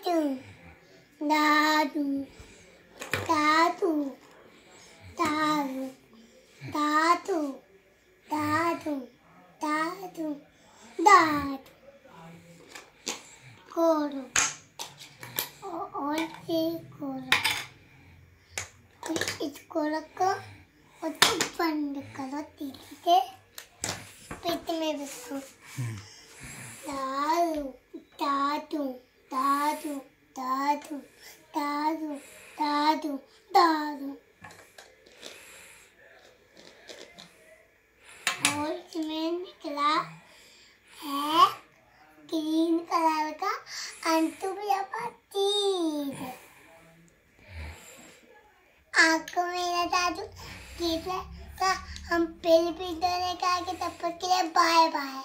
दादू दादू दादू दादू दादू दादू दादू दादू कोरो और ये कोरो इस कोरो को और बंद करो के पेट में दादू दादू दादू दादू दादू दादू। और इसमें निकला है ग्रीन कलर का अंतुबिया तीर। आपको मेरा दादू गीत का हम पेल पीटने का कि तब तक के लिए बाय बाय